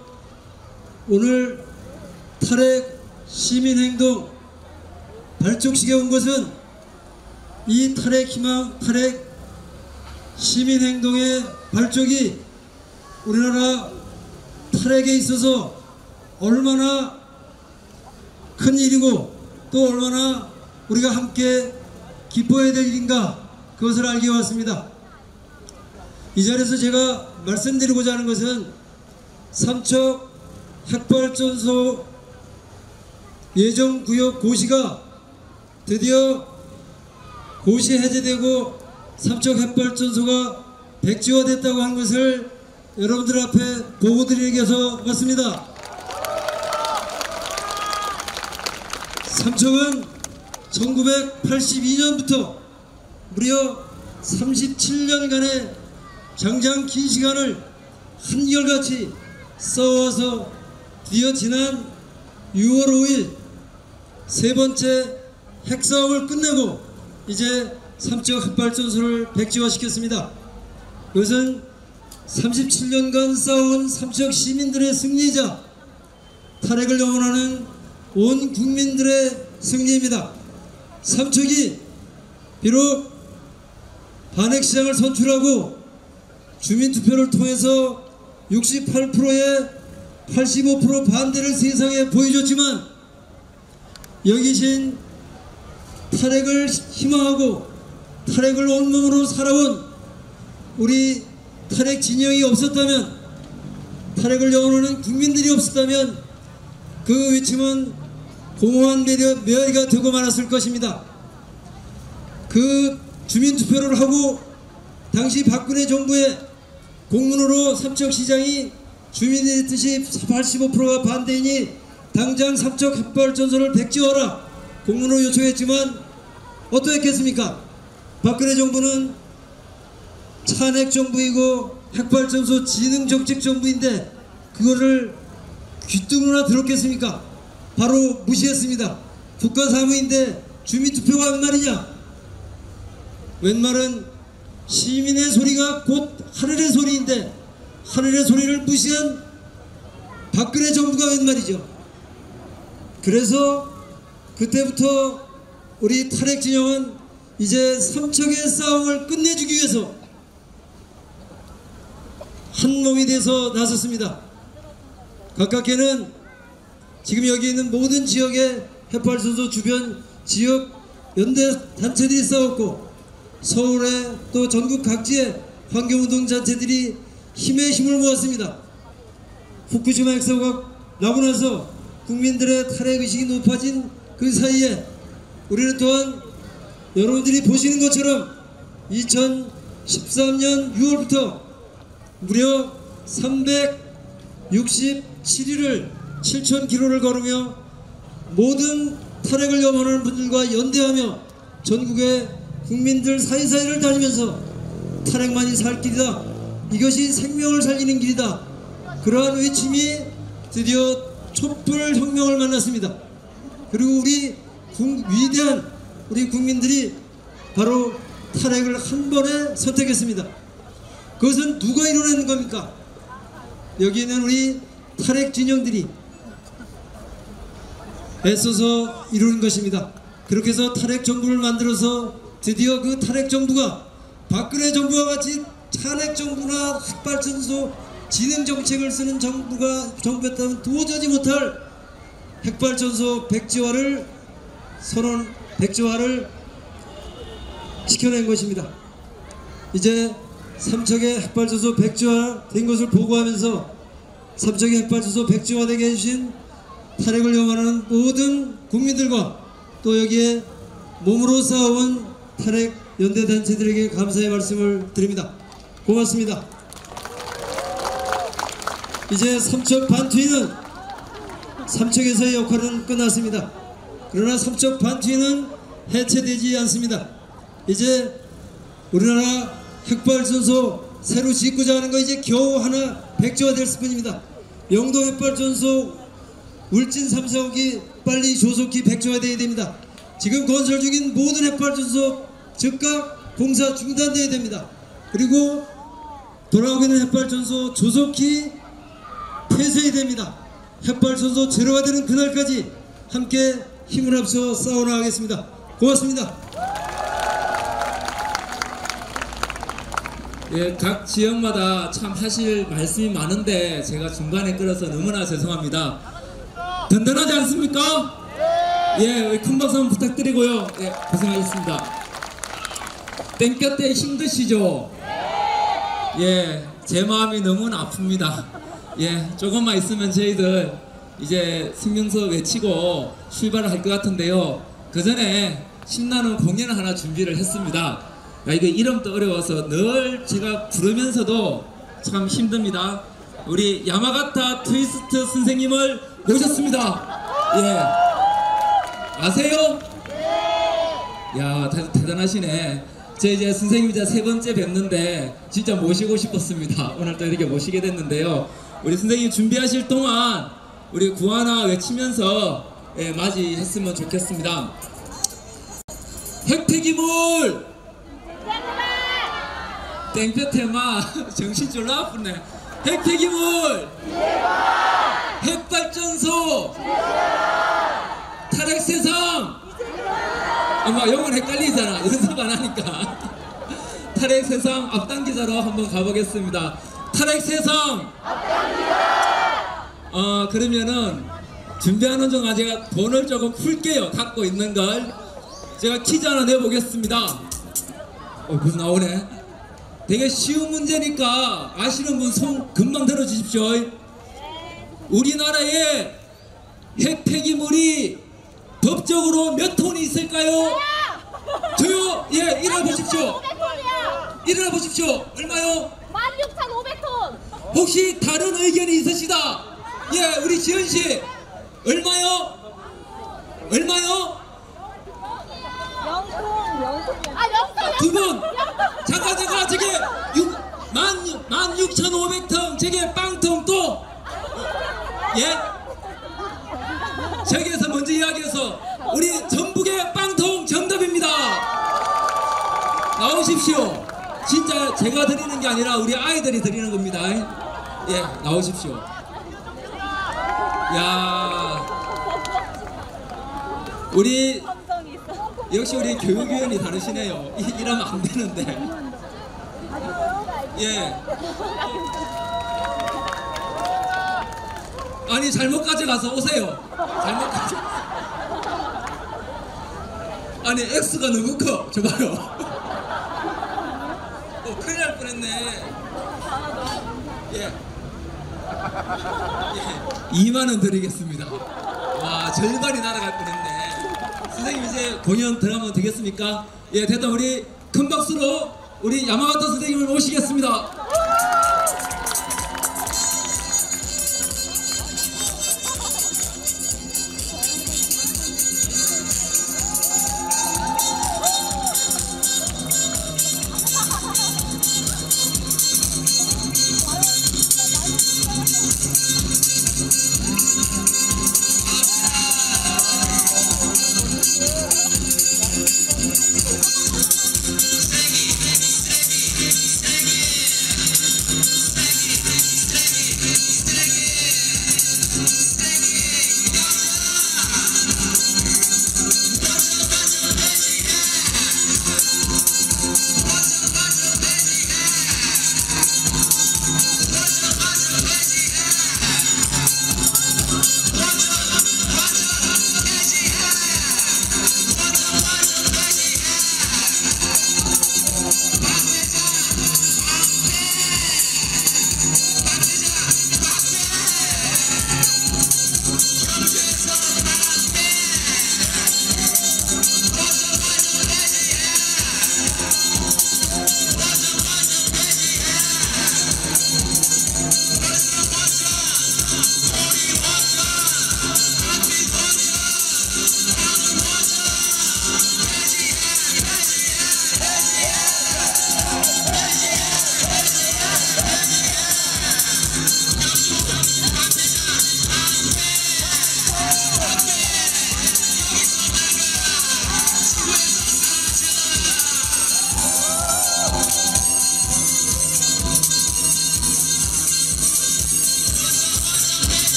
Speaker 8: 오늘 탈핵 시민행동 발족식에 온 것은 이 탈핵 희망, 탈핵 시민행동의 발족이 우리나라 탈핵에 있어서 얼마나 큰 일이고 또 얼마나 우리가 함께 기뻐해야 될 일인가 그것을 알게 왔습니다. 이 자리에서 제가 말씀드리고자 하는 것은 삼척 핵발전소 예정구역 고시가 드디어 고시 해제되고 삼척 핵발전소가 백지화됐다고 한 것을 여러분들 앞에 보고 드리기 위해서 왔습니다. 삼척은 1982년부터 무려 37년간의 장장 긴 시간을 한결같이 써와서 드디어 지난 6월 5일 세 번째 핵싸움을 끝내고 이제 삼척 핵발전소를 백지화시켰습니다. 이것은 37년간 싸운 삼척 시민들의 승리이자 탈핵을 영원하는 온 국민들의 승리입니다. 삼척이 비록 반핵시장을 선출하고 주민투표를 통해서 68%의 85% 반대를 세상에 보여줬지만 여기 계신 탈핵을 희망하고 탈핵을 온몸으로 살아온 우리 탈핵 진영이 없었다면 탈핵을 영원하는 국민들이 없었다면 그 외침은 공허한 메아리가 되고 말았을 것입니다. 그 주민투표를 하고 당시 박근혜 정부의 공문으로 삼척시장이 주민의 뜻이 85%가 반대이니 당장 삼척 핵발전소를 백지화하라 공문으로 요청했지만 어떠했겠습니까? 박근혜 정부는 찬핵 정부이고 핵발전소 진흥정책 정부인데 그거를 귀뚱으나 들었겠습니까? 바로 무시했습니다. 국가 사무인데 주민투표가 웬 말이냐? 웬 말은 시민의 소리가 곧 하늘의 소리인데 하늘의 소리를 무시한 박근혜 정부가 웬 말이죠. 그래서 그때부터 우리 탈핵 진영은 이제 삼척의 싸움을 끝내주기 위해서 한 몸이 돼서 나섰습니다. 가깝게는 지금 여기 있는 모든 지역의 해팔소소 주변 지역 연대 단체들이 싸웠고 서울에 또 전국 각지의 환경운동 단체들이 힘에 힘을 모았습니다. 후쿠시마 핵사고가 나고 나서 국민들의 탈핵 의식이 높아진 그 사이에 우리는 또한 여러분들이 보시는 것처럼 2013년 6월부터 무려 367일을 7,000km를 걸으며 모든 탈핵을 염원하는 분들과 연대하며 전국의 국민들 사이사이를 다니면서 탈핵만이 살 길이다. 이것이 생명을 살리는 길이다. 그러한 외침이 드디어 촛불 혁명을 만났습니다. 그리고 우리 국- 위대한 우리 국민들이 바로 탈핵을 한 번에 선택했습니다. 그것은 누가 이뤄낸 겁니까? 여기 있는 우리 탈핵 진영들이 애써서 이루는 것입니다. 그렇게 해서 탈핵 정부를 만들어서 드디어 그 탈핵 정부가 박근혜 정부와 같이 탄핵 정부나 핵발전소 진행 정책을 쓰는 정부가 정부였다면 도저히 못할 핵발전소 백지화를 선언 백지화를 시켜낸 것입니다. 이제 삼척의 핵발전소 백지화 된 것을 보고하면서 삼척의 핵발전소 백지화되게 해주신 탈핵을 염원하는 모든 국민들과 또 여기에 몸으로 싸워온 탈핵 연대단체들에게 감사의 말씀을 드립니다. 고맙습니다. 이제 삼척 반투이는 삼척에서의 역할은 끝났습니다. 그러나 삼척 반투이는 해체되지 않습니다. 이제 우리나라 핵발전소 새로 짓고자 하는 거 이제 겨우 하나 백지화 될 뿐입니다. 영동 핵발전소 울진 3, 4호기 빨리 조속히 백지화되어야 됩니다. 지금 건설 중인 모든 핵발전소 즉각 공사 중단되어야 됩니다. 그리고 돌아오고 있는 핵발전소 조속히 폐쇄해야 됩니다. 핵발전소 제로가 되는 그날까지 함께 힘을 합쳐 싸워나가겠습니다. 고맙습니다.
Speaker 1: 예, 각 지역마다 참 하실 말씀이 많은데 제가 중간에 끌어서 너무나 죄송합니다. 든든하지 않습니까? 예, 큰 박수 부탁드리고요. 예, 고생하셨습니다. 땡볕에 힘드시죠? 예, 제 마음이 너무나 아픕니다. 예, 조금만 있으면 저희들 이제 승명서 외치고 출발을 할 것 같은데요. 그 전에 신나는 공연을 하나 준비를 했습니다. 야, 이게 이름도 어려워서 늘 제가 부르면서도 참 힘듭니다. 우리 야마가타 트위스트 선생님을 모셨습니다. 예. 아세요? 야, 대, 대단하시네. 저 이제 선생님 이제 세 번째 뵙는데 진짜 모시고 싶었습니다. 오늘 또 이렇게 모시게 됐는데요. 우리 선생님 준비하실 동안 우리 구하나 외치면서 예, 맞이했으면 좋겠습니다. 핵폐기물! 땡볕에마 정신 졸라 아프네. 핵폐기물! 핵발전소! 탈핵 세상! 엄마 영어는 헷갈리잖아. 연습 안 하니까. 탈핵 세상 앞당기자로 한번 가보겠습니다. 탈핵 세상! 어, 그러면은 준비하는 동안 제가 돈을 조금 풀게요. 갖고 있는 걸. 제가 퀴즈 하나 내보겠습니다. 어, 무슨 나오네. 되게 쉬운 문제니까 아시는 분 손 금방 들어주십시오. 우리나라에 핵폐기물이 법적으로 몇 톤이 있을까요? 저요? 예, 일어나 보십시오.
Speaker 9: 500톤이야!
Speaker 1: 일어나 보십시오. 얼마요?
Speaker 9: 16,500톤!
Speaker 1: 혹시 다른 의견이 있으시다? 예, 우리 지현 씨. 얼마요? 얼마요? 드리는 게 아니라 우리 아이들이 드리는 겁니다. 예, 나오십시오. 야, 우리. 역시 우리 교육위원이 다르시네요. 이, 이러면 안 되는데. 예. 아니 잘못 가져가서 오세요. 잘못 가져. 아니 X가 너무 커. 저 봐요. 어, 큰일 날 뻔했네. 예. 예. 2만 원 드리겠습니다. 와 절반이 날아갈 뻔했네. 선생님 이제 공연 들어가면 되겠습니까? 예, 됐다 우리 큰 박수로 우리 야마가타 선생님을 모시겠습니다.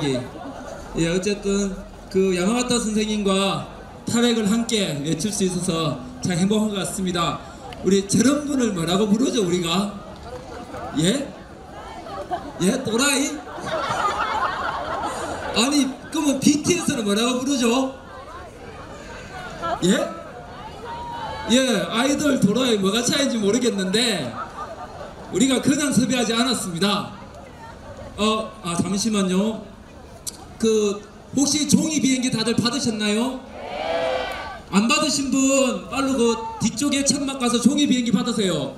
Speaker 1: 갑자기. 예, 어쨌든 그 야마가타 선생님과 탈핵을 함께 외칠 수 있어서 참 행복한 것 같습니다. 우리 저런 분을 뭐라고 부르죠 우리가? 예? 예? 또라이? 아니 그러면 BTS는 뭐라고 부르죠? 예? 예 아이돌 도라이 뭐가 차이인지 모르겠는데 우리가 그냥 섭외하지 않았습니다 어, 아 잠시만요 그 혹시 종이 비행기 다들 받으셨나요? 안 받으신 분 빨리 그 뒤쪽에 천막 가서 종이 비행기 받으세요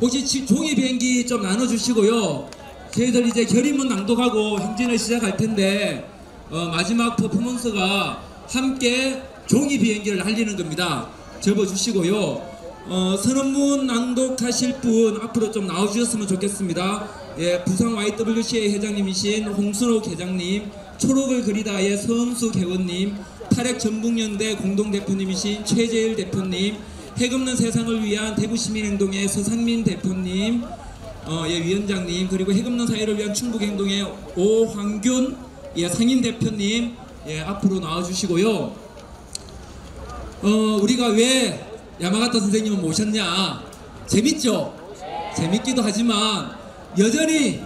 Speaker 1: 혹시 지- 종이 비행기 좀 나눠주시고요 저희들 이제 결의문 낭독하고 행진을 시작할 텐데 어, 마지막 퍼포먼스가 함께 종이 비행기를 날리는 겁니다. 접어주시고요. 어, 선언문 낭독하실 분 앞으로 좀 나와주셨으면 좋겠습니다. 예, 부산 YWCA 회장님이신 홍순호 회장님, 초록을 그리다의 서은수 개원님, 탈핵 전북연대 공동대표님이신 최재일 대표님, 해금는 세상을 위한 대구시민행동의 서상민 대표님, 어, 예, 위원장님 그리고 해금는 사회를 위한 충북행동의 오황균 예, 상임 대표님 예, 앞으로 나와주시고요. 어, 우리가 왜 야마가타 선생님을 모셨냐? 재밌죠? 재밌기도 하지만 여전히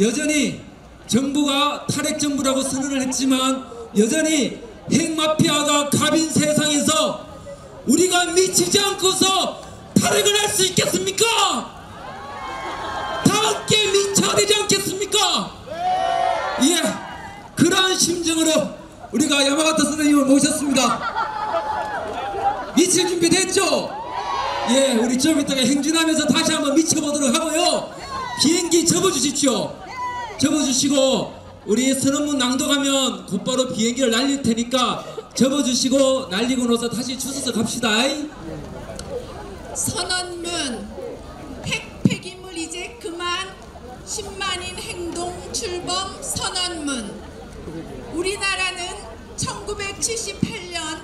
Speaker 1: 여전히 정부가 탈핵 정부라고 선언을 했지만 여전히 핵마피아가 갑인 세상에서 우리가 미치지 않고서 탈핵을 할 수 있겠습니까? 다 함께 미쳐야 되지 않겠습니까? 예, 그러한 심정으로 우리가 야마가타 선생님을 모셨습니다. 미칠 준비 됐죠? 예, 우리 좀 이따가 행진하면서 다시 한번 미쳐보도록 하고요. 비행기 접어주십시오. 접어주시고 우리 선언문 낭독하면 곧바로 비행기를 날릴 테니까 접어주시고 날리고 나서 다시 주워서 갑시다.
Speaker 10: 선언문 핵 폐기물 이제 그만 10만인 행동 출범 선언문 우리나라는 1978년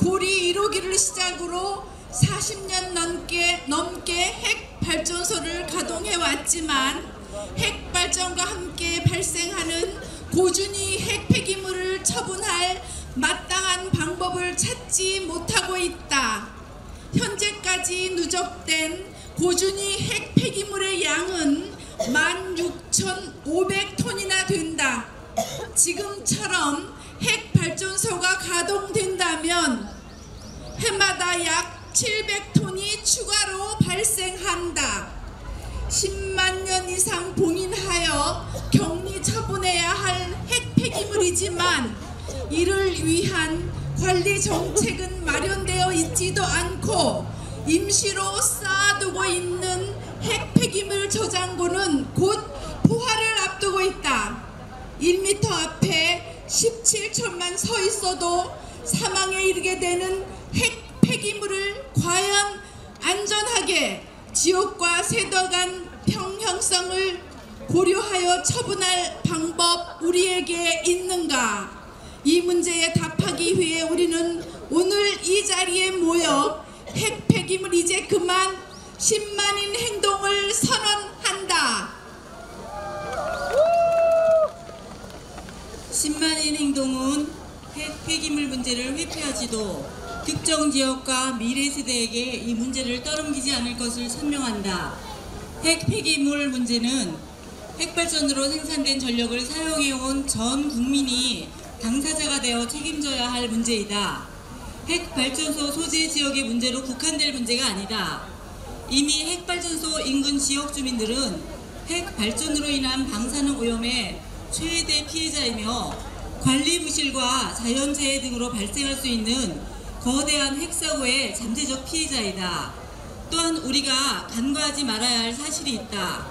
Speaker 10: 고리 1호기를 시작으로 40년 넘게 넘게 핵 발전소를 가동해 왔지만 핵 발전과 함께 발생하는 고준위 핵 폐기물을 처분할 마땅한 방법을 찾지 못하고 있다. 현재까지 누적된 고준위 핵 폐기물의 양은 16,500톤이나 된다. 지금처럼 핵 발전소가 가동된다면 해마다 약 700톤이 추가로 발생한다. 10만 년 이상 봉인하여 격리 처분해야 할 핵 폐기물이지만 이를 위한 관리 정책은 마련되어 있지도 않고 임시로 쌓아두고 있는 핵 폐기물 저장고는 곧 포화를 앞두고 있다. 1m 앞에 17초만 서 있어도 사망에 이르게 되는 핵 폐기물을 과연 안전하게 지역과 세도 간 평형성을 고려하여 처분할 방법 우리에게 있는가? 이 문제에 답하기 위해 우리는 오늘 이 자리에 모여 핵 폐기물 이제 그만 10만인 행동을 선언한다.
Speaker 11: 10만인 행동은 핵 폐기물 문제를 회피하지도 특정 지역과 미래 세대에게 이 문제를 떠넘기지 않을 것을 선명한다. 핵 폐기물 문제는 핵발전으로 생산된 전력을 사용해온 전 국민이 당사자가 되어 책임져야 할 문제이다. 핵발전소 소재 지역의 문제로 국한될 문제가 아니다. 이미 핵발전소 인근 지역 주민들은 핵발전으로 인한 방사능 오염의 최대 피해자이며 관리 부실과 자연재해 등으로 발생할 수 있는 거대한 핵사고의 잠재적 피해자이다. 또한 우리가 간과하지 말아야 할 사실이 있다.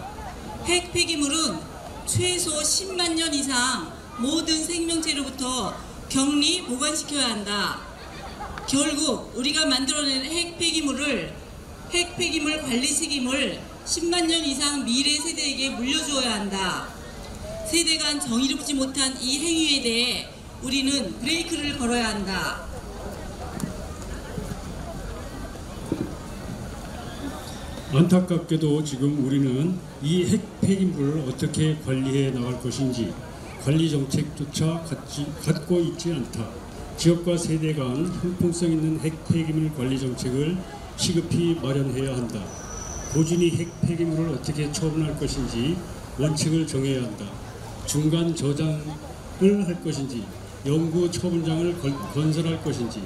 Speaker 11: 핵 폐기물은 최소 10만 년 이상 모든 생명체로부터 격리 보관시켜야 한다. 결국 우리가 만들어낸 핵 폐기물을 핵 폐기물 관리 책임을 10만 년 이상 미래 세대에게 물려주어야 한다. 세대 간 정의롭지 못한 이 행위에 대해 우리는 브레이크를 걸어야 한다.
Speaker 12: 안타깝게도 지금 우리는 이 핵 폐기물을 어떻게 관리해 나갈 것인지 관리 정책조차 갖지, 갖고 있지 않다. 지역과 세대 간 형평성 있는 핵 폐기물 관리 정책을 시급히 마련해야 한다. 고준위 핵 폐기물을 어떻게 처분할 것인지 원칙을 정해야 한다. 중간 저장을 할 것인지 영구 처분장을 걸- 건설할 것인지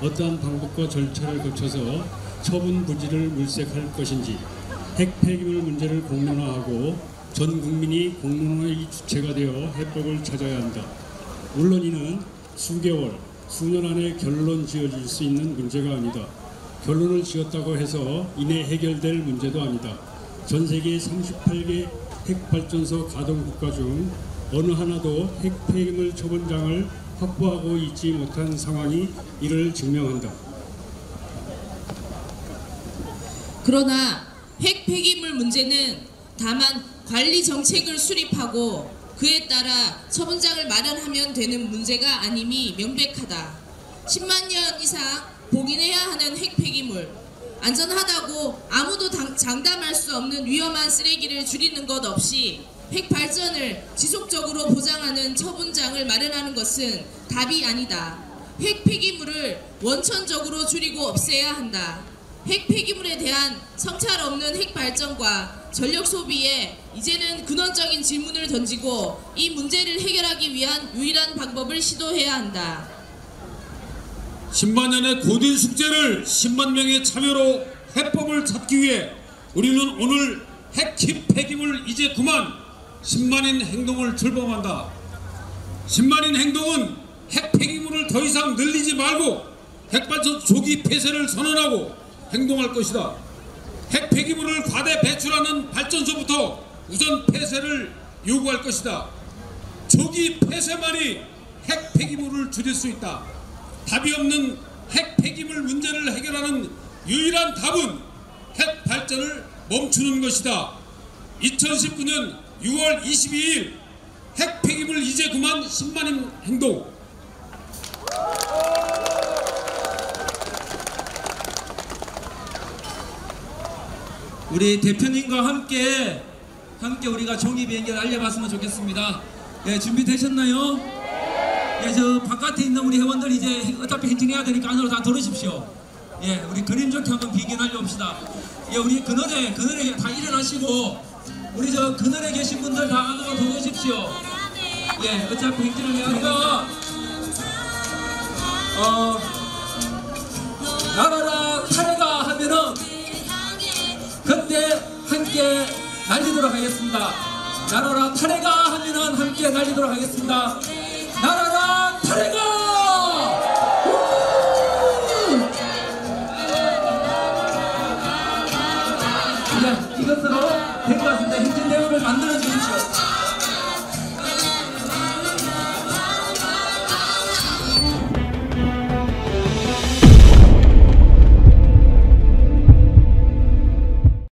Speaker 12: 어떠한 방법과 절차를 거쳐서 처분 부지를 물색할 것인지 핵 폐기물 문제를 공론화하고 전 국민이 공론화의 주체가 되어 해법을 찾아야 한다. 물론 이는 수개월, 수년 안에 결론 지어질 수 있는 문제가 아니다. 결론을 지었다고 해서 이내 해결될 문제도 아니다. 전 세계 38개 핵발전소 가동 국가 중 어느 하나도 핵 폐기물 처분장을 확보하고 있지 못한 상황이 이를 증명한다.
Speaker 13: 그러나 핵 폐기물 문제는 다만 관리 정책을 수립하고 그에 따라 처분장을 마련하면 되는 문제가 아님이 명백하다. 10만 년 이상 복인해야 하는 핵 폐기물 안전하다고 아무도 당- 장담할 수 없는 위험한 쓰레기를 줄이는 것 없이 핵 발전을 지속적으로 보장하는 처분장을 마련하는 것은 답이 아니다. 핵 폐기물을 원천적으로 줄이고 없애야 한다. 핵 폐기물에 대한 성찰 없는 핵 발전과 전력 소비에 이제는 근원적인 질문을 던지고 이 문제를 해결하기 위한 유일한 방법을 시도해야 한다.
Speaker 14: 10만 년의 고된 숙제를 10만 명의 참여로 해법을 찾기 위해 우리는 오늘 핵힙 폐기물 이제 그만 10만인 행동을 출범한다. 10만인 행동은 핵 폐기물을 더 이상 늘리지 말고 핵발전 조기 폐쇄를 선언하고 행동할 것이다. 핵 폐기물을 과대 배출하는 발전소부터 우선 폐쇄를 요구할 것이다. 조기 폐쇄만이 핵 폐기물을 줄일 수 있다. 답이 없는 핵 폐기물 문제를 해결하는 유일한 답은 핵 발전을 멈추는 것이다. 2019년 6월 22일 핵 폐기물 이제 그만 10만인 행동
Speaker 1: 우리 대표님과 함께 함께 우리가 종이 비행기를 알려봤으면 좋겠습니다. 예, 준비되셨나요? 예, 저 바깥에 있는 우리 회원들 이제 어차피 행진해야 되니까 안으로 다 들어오십시오. 예, 우리 그림 좋게 한번 비행기 날려봅시다. 예, 우리 그늘에 그늘에 다 일어나시고 우리 저 그늘에 계신 분들 다 안으로 들어오십시오. 예, 어차피 행진을 해야 하니까 어 나라라 타레가 하면은 그때 함께 날리도록 하겠습니다. 나라라 타레가 하면은 함께 날리도록 하겠습니다. 나라라 타레가!